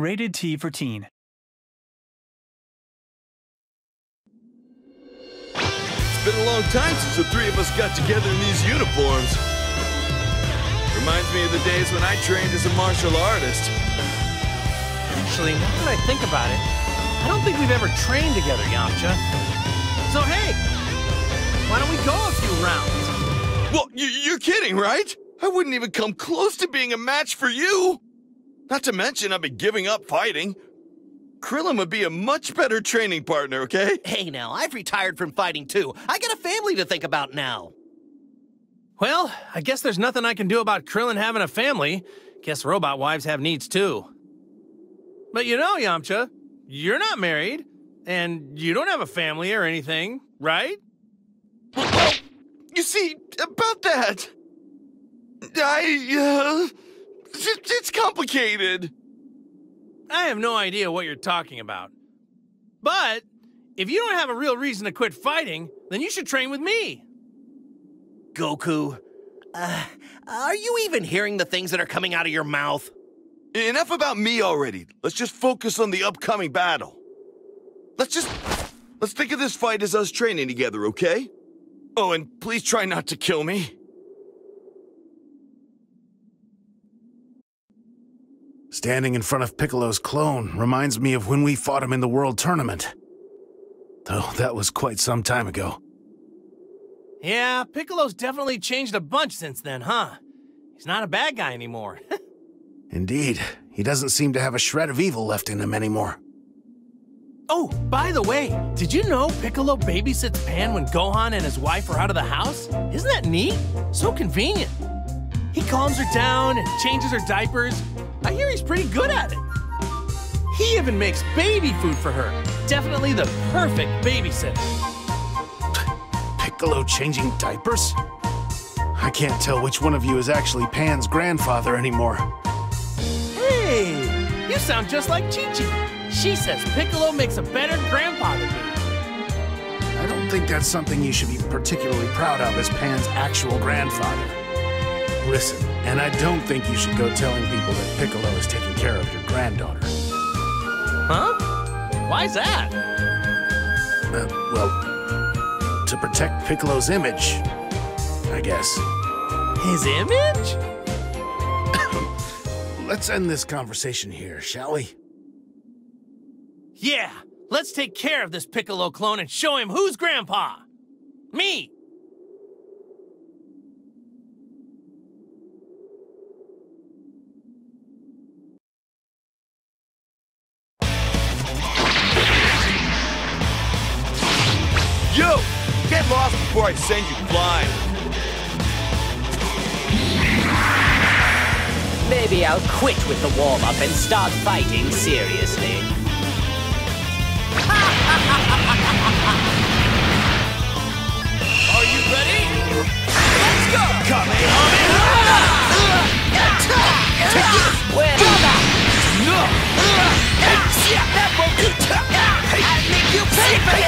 Rated T for Teen. It's been a long time since the three of us got together in these uniforms. Reminds me of the days when I trained as a martial artist. Actually, now that I think about it, I don't think we've ever trained together, Yamcha. So hey, why don't we go a few rounds? Well, you, you're kidding, right? I wouldn't even come close to being a match for you. Not to mention, I'd be giving up fighting. Krillin would be a much better training partner, okay? Hey now, I've retired from fighting too. I got a family to think about now. Well, I guess there's nothing I can do about Krillin having a family. Guess robot wives have needs too. But you know, Yamcha, you're not married, and you don't have a family or anything, right? Well, you see, about that, I, uh, it's it's complicated. I have no idea what you're talking about. But if you don't have a real reason to quit fighting, then you should train with me. Goku, uh, are you even hearing the things that are coming out of your mouth? Enough about me already. Let's just focus on the upcoming battle. Let's just, let's think of this fight as us training together, okay? Oh, and please try not to kill me. Standing in front of Piccolo's clone reminds me of when we fought him in the World Tournament. Though that was quite some time ago. Yeah, Piccolo's definitely changed a bunch since then, huh? He's not a bad guy anymore. Indeed, he doesn't seem to have a shred of evil left in him anymore. oh, by the way, did you know Piccolo babysits Pan when Gohan and his wife are out of the house? Isn't that neat? So convenient. He calms her down and changes her diapers. I hear he's pretty good at it. He even makes baby food for her. Definitely the perfect babysitter. Piccolo changing diapers? I can't tell which one of you is actually Pan's grandfather anymore. Hey, you sound just like Chi Chi. She says Piccolo makes a better grandpa than me. I don't think that's something you should be particularly proud of as Pan's actual grandfather. Listen, and I don't think you should go telling people that Piccolo is taking care of your granddaughter. Huh? Why's that? Uh, well, to protect Piccolo's image, I guess. His image? Let's end this conversation here, shall we? Yeah, let's take care of this Piccolo clone and show him who's grandpa. Me. I send you flying. Maybe I'll quit with the warm-up and start fighting seriously. Are you ready? Let's go! Where? That won't do. I'll make you pay for this!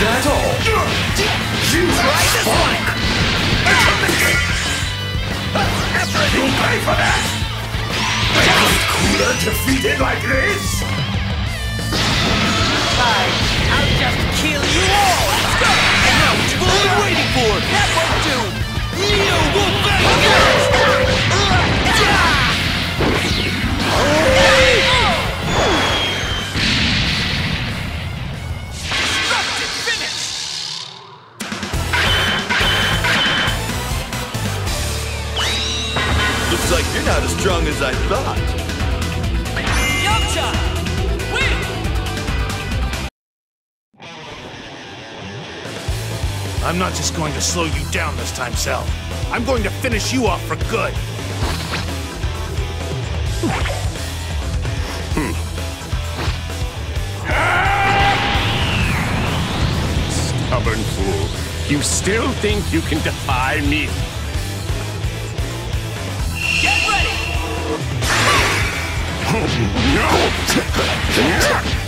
that all? You fuck! You pay for that? Just Cooler defeated like this? Fine. I'll just kill you all. Let's go. Now, what are you waiting for? That won't do! Neo will back I'm not just going to slow you down this time, Cell. I'm going to finish you off for good. Stubborn fool. You still think you can defy me? Get ready! Oh, no!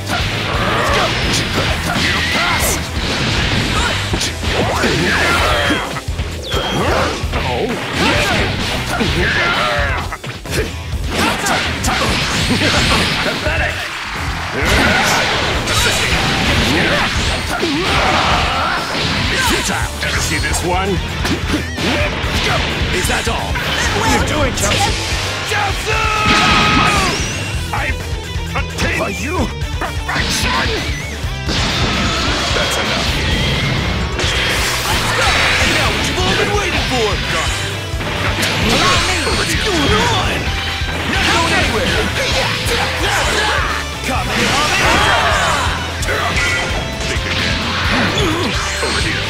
See this one? Is that all? What are you doing, Chelsea? Chelsea! I've attained By you? perfection! That's enough. Now what you've all been waiting for! What's going on? Not going anywhere! Coming Think again. Over here.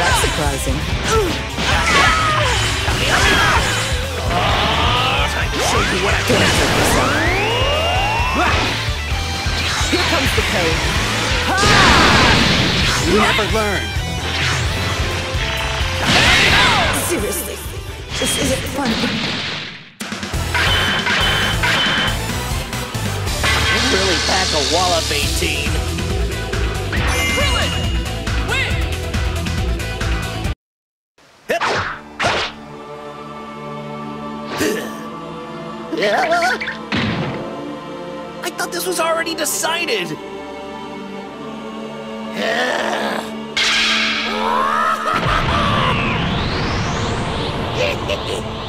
That's surprising. Show you what I can Here comes the pain. You never learn. Seriously, this isn't funny. You really pack a wall of 18. I thought this was already decided. Ready?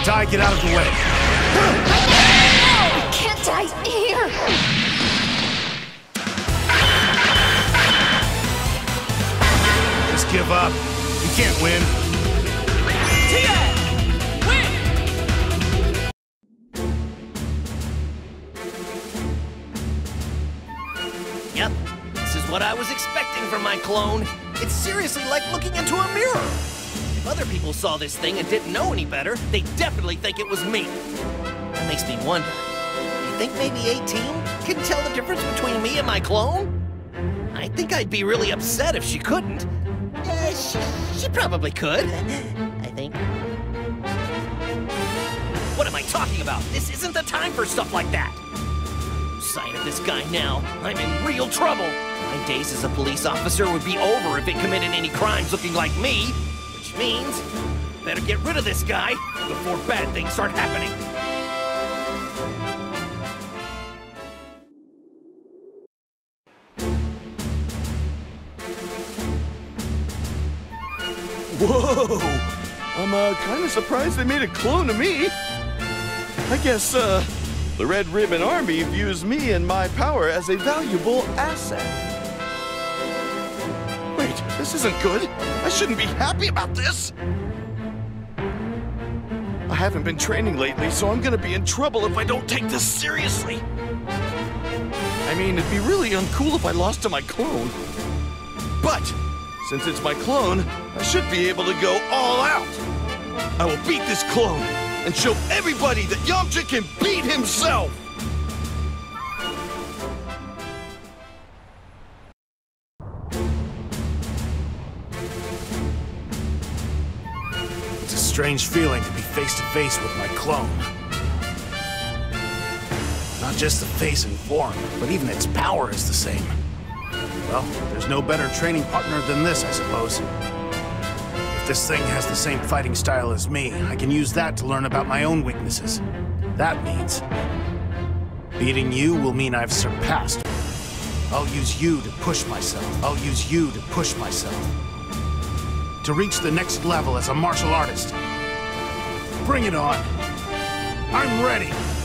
to die? Get out of the way. I can't die here. Just give up. You can't win. Tien! Win! Yep, this is what I was expecting from my clone. It's seriously like looking into a mirror. Other people saw this thing and didn't know any better, they'd definitely think it was me. That makes me wonder. You think maybe 18 can tell the difference between me and my clone? I think I'd be really upset if she couldn't. Uh, she, she probably could. I think. What am I talking about? This isn't the time for stuff like that. Sight of this guy now, I'm in real trouble. My days as a police officer would be over if it committed any crimes looking like me, which means better get rid of this guy before bad things start happening. Whoa! I'm uh, kind of surprised they made a clone of me. I guess, uh, the Red Ribbon Army views me and my power as a valuable asset. This isn't good. I shouldn't be happy about this. I haven't been training lately, so I'm gonna be in trouble if I don't take this seriously. I mean, it'd be really uncool if I lost to my clone. But, since it's my clone, I should be able to go all out. I will beat this clone and show everybody that Yamcha can beat himself! Strange feeling to be face to face with my clone. Not just the face and form, but even its power is the same. Well, there's no better training partner than this, I suppose. If this thing has the same fighting style as me, I can use that to learn about my own weaknesses. That means... Beating you will mean I've surpassed. I'll use you to push myself. I'll use you to push myself. To reach the next level as a martial artist. Bring it on. I'm ready.